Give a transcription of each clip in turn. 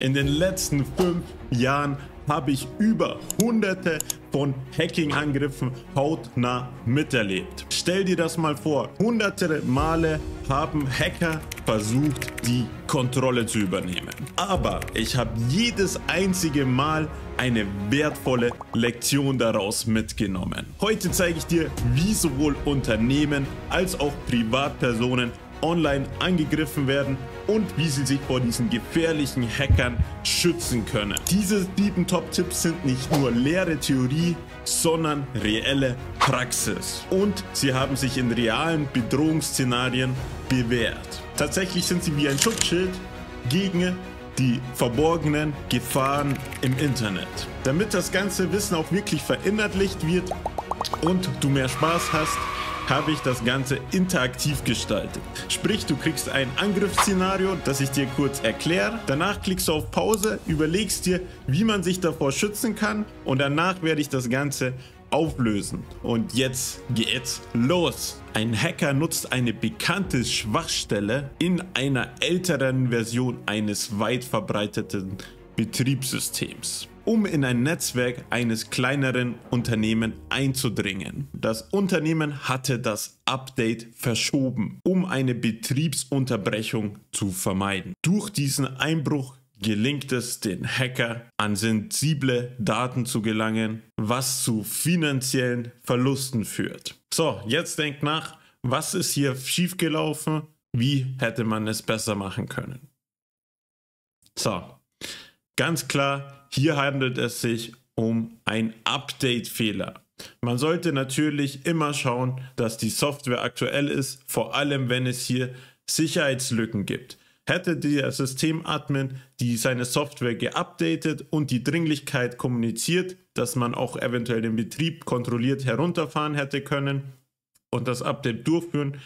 In den letzten fünf Jahren habe ich über hunderte von Hacking-Angriffen hautnah miterlebt. Stell dir das mal vor, hunderte Male haben Hacker versucht, die Kontrolle zu übernehmen. Aber ich habe jedes einzige Mal eine wertvolle Lektion daraus mitgenommen. Heute zeige ich dir, wie sowohl Unternehmen als auch Privatpersonen online angegriffen werden und wie sie sich vor diesen gefährlichen Hackern schützen können. Diese sieben Top-Tipps sind nicht nur leere Theorie, sondern reelle Praxis. Und sie haben sich in realen Bedrohungsszenarien bewährt. Tatsächlich sind sie wie ein Schutzschild gegen die verborgenen Gefahren im Internet. Damit das ganze Wissen auch wirklich verinnerlicht wird und du mehr Spaß hast, habe ich das Ganze interaktiv gestaltet. Sprich, du kriegst ein Angriffsszenario, das ich dir kurz erkläre. Danach klickst du auf Pause, überlegst dir, wie man sich davor schützen kann und danach werde ich das Ganze auflösen. Und jetzt geht's los. Ein Hacker nutzt eine bekannte Schwachstelle in einer älteren Version eines weit verbreiteten Betriebssystems um in ein Netzwerk eines kleineren Unternehmen einzudringen. Das Unternehmen hatte das Update verschoben, um eine Betriebsunterbrechung zu vermeiden. Durch diesen Einbruch gelingt es den Hacker, an sensible Daten zu gelangen, was zu finanziellen Verlusten führt. So, jetzt denkt nach, was ist hier schiefgelaufen? Wie hätte man es besser machen können? So, ganz klar, hier handelt es sich um ein Update-Fehler. Man sollte natürlich immer schauen, dass die Software aktuell ist, vor allem wenn es hier Sicherheitslücken gibt. Hätte der Systemadmin die seine Software geupdatet und die Dringlichkeit kommuniziert, dass man auch eventuell den Betrieb kontrolliert herunterfahren hätte können und das Update durchführen,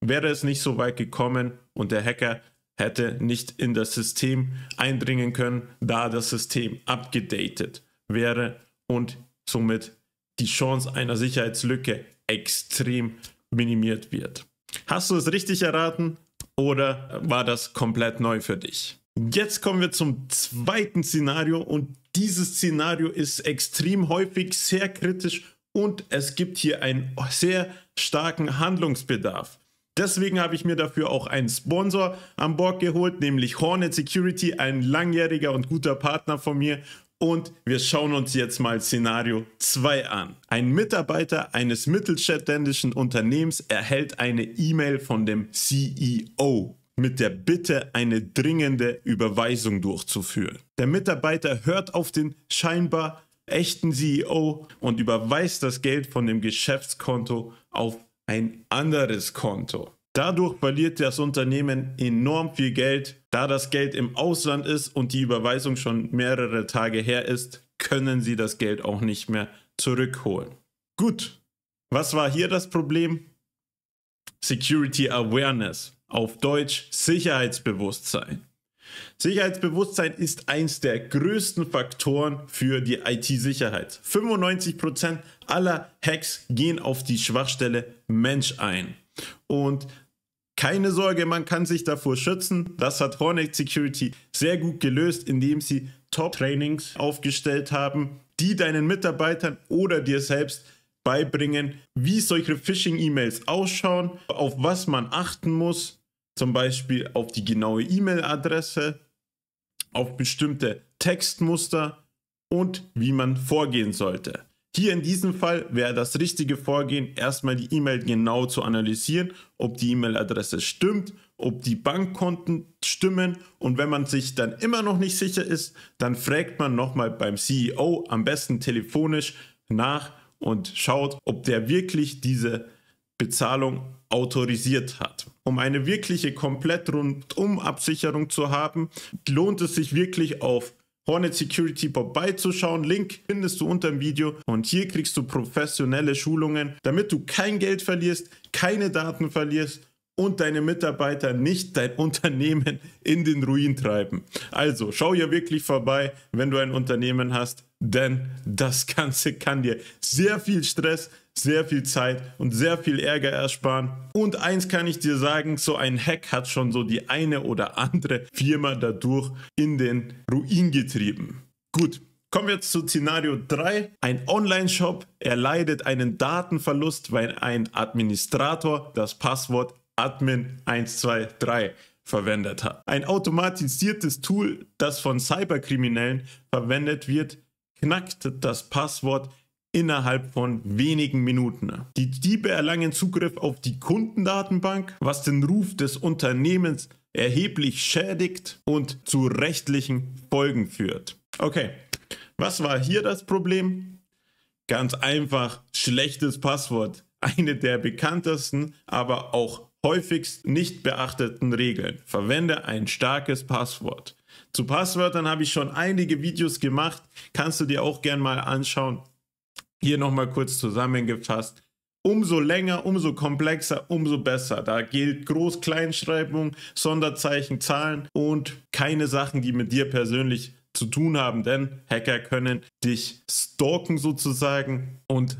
wäre es nicht so weit gekommen und der Hacker hätte nicht in das System eindringen können, da das System abgedatet wäre und somit die Chance einer Sicherheitslücke extrem minimiert wird. Hast du es richtig erraten oder war das komplett neu für dich? Jetzt kommen wir zum zweiten Szenario und dieses Szenario ist extrem häufig sehr kritisch und es gibt hier einen sehr starken Handlungsbedarf. Deswegen habe ich mir dafür auch einen Sponsor an Bord geholt, nämlich Hornet Security, ein langjähriger und guter Partner von mir. Und wir schauen uns jetzt mal Szenario 2 an. Ein Mitarbeiter eines mittelständischen Unternehmens erhält eine E-Mail von dem CEO mit der Bitte, eine dringende Überweisung durchzuführen. Der Mitarbeiter hört auf den scheinbar echten CEO und überweist das Geld von dem Geschäftskonto auf ein anderes Konto. Dadurch verliert das Unternehmen enorm viel Geld. Da das Geld im Ausland ist und die Überweisung schon mehrere Tage her ist, können sie das Geld auch nicht mehr zurückholen. Gut, was war hier das Problem? Security Awareness, auf Deutsch Sicherheitsbewusstsein. Sicherheitsbewusstsein ist eins der größten Faktoren für die IT-Sicherheit. 95% aller Hacks gehen auf die Schwachstelle Mensch ein. Und keine Sorge, man kann sich davor schützen. Das hat Hornet Security sehr gut gelöst, indem sie Top-Trainings aufgestellt haben, die deinen Mitarbeitern oder dir selbst beibringen, wie solche Phishing-E-Mails ausschauen, auf was man achten muss, zum Beispiel auf die genaue E-Mail-Adresse, auf bestimmte Textmuster und wie man vorgehen sollte. Hier in diesem Fall wäre das richtige Vorgehen, erstmal die E-Mail genau zu analysieren, ob die E-Mail-Adresse stimmt, ob die Bankkonten stimmen und wenn man sich dann immer noch nicht sicher ist, dann fragt man nochmal beim CEO, am besten telefonisch nach und schaut, ob der wirklich diese Bezahlung autorisiert hat. Um eine wirkliche komplett rundum Absicherung zu haben, lohnt es sich wirklich auf Hornet Security vorbeizuschauen. Link findest du unter dem Video und hier kriegst du professionelle Schulungen, damit du kein Geld verlierst, keine Daten verlierst und deine Mitarbeiter nicht dein Unternehmen in den Ruin treiben. Also schau hier wirklich vorbei, wenn du ein Unternehmen hast, denn das Ganze kann dir sehr viel Stress, sehr viel Zeit und sehr viel Ärger ersparen. Und eins kann ich dir sagen, so ein Hack hat schon so die eine oder andere Firma dadurch in den Ruin getrieben. Gut, Kommen wir jetzt zu Szenario 3. Ein Online-Shop erleidet einen Datenverlust, weil ein Administrator das Passwort Admin123 verwendet hat. Ein automatisiertes Tool, das von Cyberkriminellen verwendet wird, knackt das Passwort innerhalb von wenigen Minuten. Die Diebe erlangen Zugriff auf die Kundendatenbank, was den Ruf des Unternehmens erheblich schädigt und zu rechtlichen Folgen führt. Okay, was war hier das Problem? Ganz einfach, schlechtes Passwort. Eine der bekanntesten, aber auch häufigst nicht beachteten Regeln. Verwende ein starkes Passwort. Zu Passwörtern habe ich schon einige Videos gemacht, kannst du dir auch gern mal anschauen. Hier nochmal kurz zusammengefasst. Umso länger, umso komplexer, umso besser. Da gilt Groß-Kleinschreibung, Sonderzeichen, Zahlen und keine Sachen, die mit dir persönlich zu tun haben, denn Hacker können dich stalken sozusagen und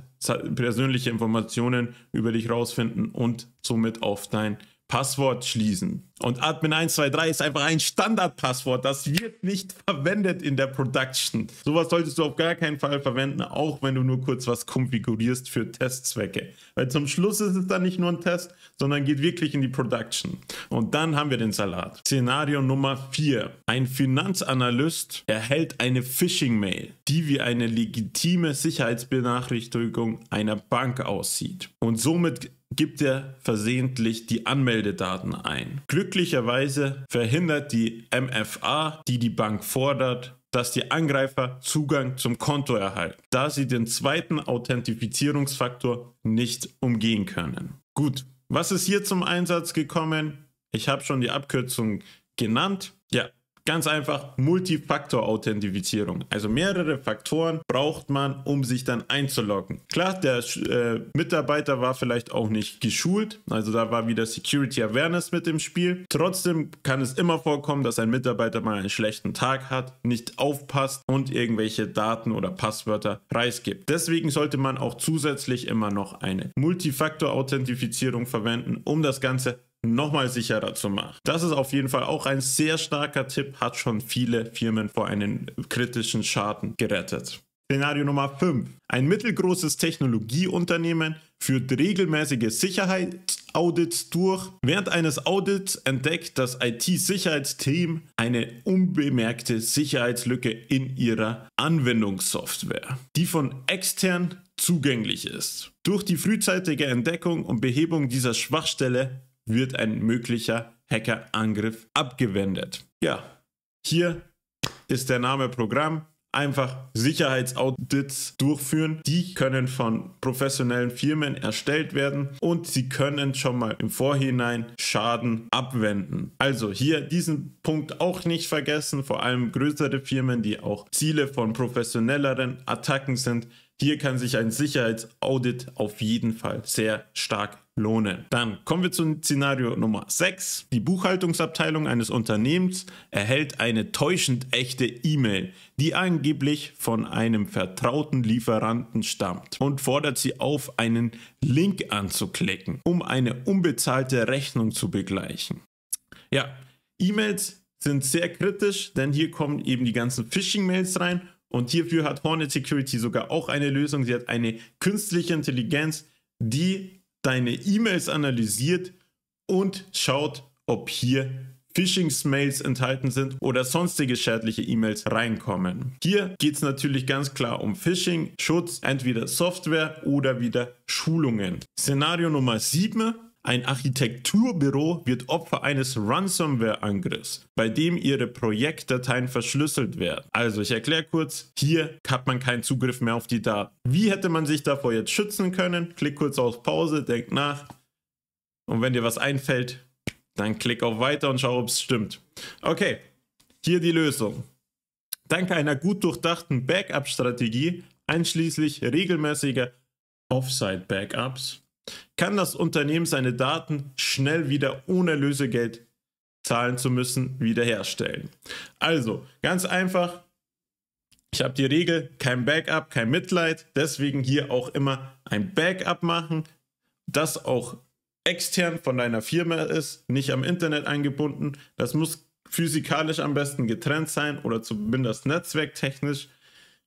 persönliche Informationen über dich rausfinden und somit auf dein Passwort schließen. Und Admin123 ist einfach ein Standardpasswort. Das wird nicht verwendet in der Production. Sowas solltest du auf gar keinen Fall verwenden, auch wenn du nur kurz was konfigurierst für Testzwecke. Weil zum Schluss ist es dann nicht nur ein Test, sondern geht wirklich in die Production. Und dann haben wir den Salat. Szenario Nummer 4. Ein Finanzanalyst erhält eine Phishing-Mail, die wie eine legitime Sicherheitsbenachrichtigung einer Bank aussieht. Und somit gibt er versehentlich die Anmeldedaten ein. Glücklicherweise verhindert die MFA, die die Bank fordert, dass die Angreifer Zugang zum Konto erhalten, da sie den zweiten Authentifizierungsfaktor nicht umgehen können. Gut, was ist hier zum Einsatz gekommen? Ich habe schon die Abkürzung genannt. Ja, Ganz einfach Multifaktor-Authentifizierung. Also mehrere Faktoren braucht man, um sich dann einzuloggen. Klar, der äh, Mitarbeiter war vielleicht auch nicht geschult, also da war wieder Security Awareness mit im Spiel. Trotzdem kann es immer vorkommen, dass ein Mitarbeiter mal einen schlechten Tag hat, nicht aufpasst und irgendwelche Daten oder Passwörter preisgibt. Deswegen sollte man auch zusätzlich immer noch eine Multifaktor-Authentifizierung verwenden, um das Ganze nochmal sicherer zu machen. Das ist auf jeden Fall auch ein sehr starker Tipp, hat schon viele Firmen vor einem kritischen Schaden gerettet. Szenario Nummer 5. Ein mittelgroßes Technologieunternehmen führt regelmäßige Sicherheitsaudits durch. Während eines Audits entdeckt das IT-Sicherheitsteam eine unbemerkte Sicherheitslücke in ihrer Anwendungssoftware, die von extern zugänglich ist. Durch die frühzeitige Entdeckung und Behebung dieser Schwachstelle wird ein möglicher Hackerangriff abgewendet. Ja, hier ist der Name Programm. Einfach Sicherheitsaudits durchführen. Die können von professionellen Firmen erstellt werden und sie können schon mal im Vorhinein Schaden abwenden. Also hier diesen Punkt auch nicht vergessen, vor allem größere Firmen, die auch Ziele von professionelleren Attacken sind. Hier kann sich ein Sicherheitsaudit auf jeden Fall sehr stark lohnen. Dann kommen wir zum Szenario Nummer 6. Die Buchhaltungsabteilung eines Unternehmens erhält eine täuschend echte E-Mail, die angeblich von einem vertrauten Lieferanten stammt und fordert sie auf, einen Link anzuklicken, um eine unbezahlte Rechnung zu begleichen. Ja, E-Mails sind sehr kritisch, denn hier kommen eben die ganzen Phishing-Mails rein und hierfür hat Hornet Security sogar auch eine Lösung. Sie hat eine künstliche Intelligenz, die deine E-Mails analysiert und schaut, ob hier Phishing-Mails enthalten sind oder sonstige schädliche E-Mails reinkommen. Hier geht es natürlich ganz klar um Phishing, Schutz, entweder Software oder wieder Schulungen. Szenario Nummer 7. Ein Architekturbüro wird Opfer eines Ransomware-Angriffs, bei dem ihre Projektdateien verschlüsselt werden. Also ich erkläre kurz, hier hat man keinen Zugriff mehr auf die Daten. Wie hätte man sich davor jetzt schützen können? Klick kurz auf Pause, denk nach und wenn dir was einfällt, dann klick auf Weiter und schau, ob es stimmt. Okay, hier die Lösung. Dank einer gut durchdachten Backup-Strategie, einschließlich regelmäßiger Offsite-Backups, kann das Unternehmen seine Daten schnell wieder ohne Lösegeld zahlen zu müssen wiederherstellen. Also ganz einfach, Ich habe die Regel, kein Backup, kein Mitleid. Deswegen hier auch immer ein Backup machen, das auch extern von deiner Firma ist, nicht am Internet eingebunden. Das muss physikalisch am besten getrennt sein oder zumindest netzwerktechnisch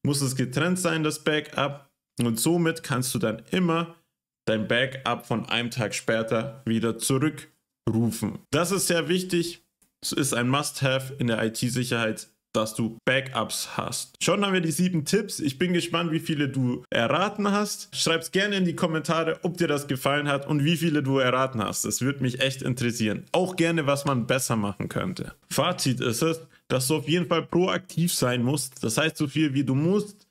muss es getrennt sein, das Backup. Und somit kannst du dann immer dein Backup von einem Tag später wieder zurückrufen. Das ist sehr wichtig. Es ist ein Must-Have in der IT-Sicherheit dass du Backups hast. Schon haben wir die sieben Tipps. Ich bin gespannt, wie viele du erraten hast. Schreib's gerne in die Kommentare, ob dir das gefallen hat und wie viele du erraten hast. Das würde mich echt interessieren. Auch gerne, was man besser machen könnte. Fazit ist es, dass du auf jeden Fall proaktiv sein musst. Das heißt, so viel wie du musst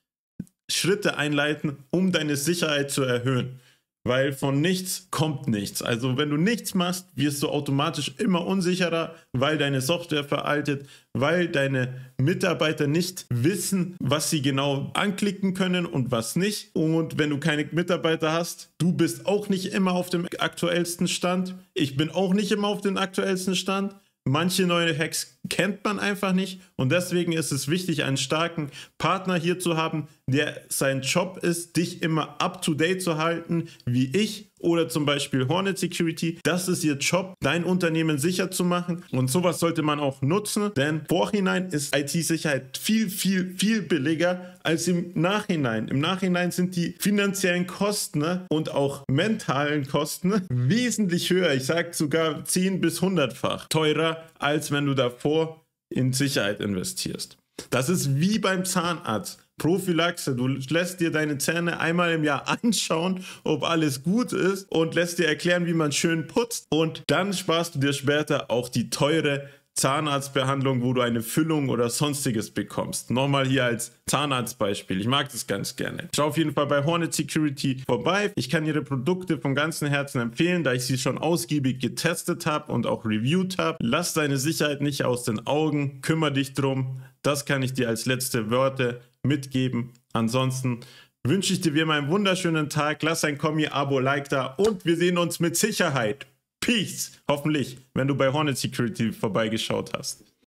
Schritte einleiten, um deine Sicherheit zu erhöhen weil von nichts kommt nichts. Also wenn du nichts machst, wirst du automatisch immer unsicherer, weil deine Software veraltet, weil deine Mitarbeiter nicht wissen, was sie genau anklicken können und was nicht. Und wenn du keine Mitarbeiter hast, du bist auch nicht immer auf dem aktuellsten Stand. Ich bin auch nicht immer auf dem aktuellsten Stand. Manche neue Hacks kennt man einfach nicht und deswegen ist es wichtig, einen starken Partner hier zu haben, der sein Job ist, dich immer up to date zu halten, wie ich oder zum Beispiel Hornet Security. Das ist ihr Job, dein Unternehmen sicher zu machen. Und sowas sollte man auch nutzen, denn vorhinein ist IT-Sicherheit viel, viel, viel billiger als im Nachhinein. Im Nachhinein sind die finanziellen Kosten ne, und auch mentalen Kosten wesentlich höher. Ich sage sogar 10 bis 100-fach teurer, als wenn du davor in Sicherheit investierst. Das ist wie beim Zahnarzt. Prophylaxe. Du lässt dir deine Zähne einmal im Jahr anschauen, ob alles gut ist und lässt dir erklären, wie man schön putzt. Und dann sparst du dir später auch die teure Zahnarztbehandlung, wo du eine Füllung oder sonstiges bekommst. Nochmal hier als Zahnarztbeispiel. Ich mag das ganz gerne. Schau auf jeden Fall bei Hornet Security vorbei. Ich kann ihre Produkte von ganzem Herzen empfehlen, da ich sie schon ausgiebig getestet habe und auch reviewed habe. Lass deine Sicherheit nicht aus den Augen. Kümmere dich drum. Das kann ich dir als letzte Wörter mitgeben. Ansonsten wünsche ich dir wie immer einen wunderschönen Tag. Lass ein Kommi, Abo, Like da und wir sehen uns mit Sicherheit. Peace. Hoffentlich, wenn du bei Hornet Security vorbeigeschaut hast.